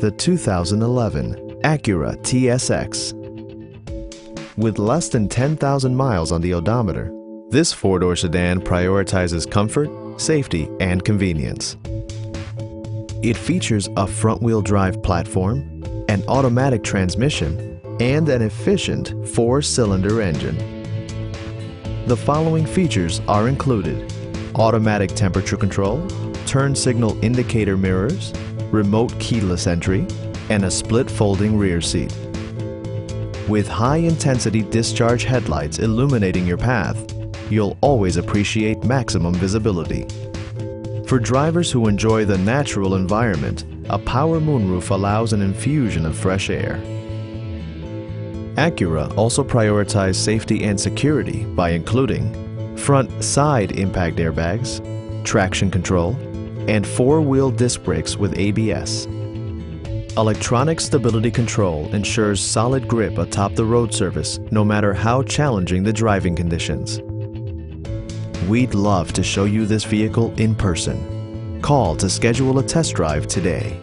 the 2011 Acura TSX. With less than 10,000 miles on the odometer, this four-door sedan prioritizes comfort, safety, and convenience. It features a front-wheel drive platform, an automatic transmission, and an efficient four-cylinder engine. The following features are included. Automatic temperature control, turn signal indicator mirrors, remote keyless entry, and a split folding rear seat. With high-intensity discharge headlights illuminating your path, you'll always appreciate maximum visibility. For drivers who enjoy the natural environment, a power moonroof allows an infusion of fresh air. Acura also prioritized safety and security by including front side impact airbags, traction control, and four-wheel disc brakes with ABS. Electronic stability control ensures solid grip atop the road surface no matter how challenging the driving conditions. We'd love to show you this vehicle in person. Call to schedule a test drive today.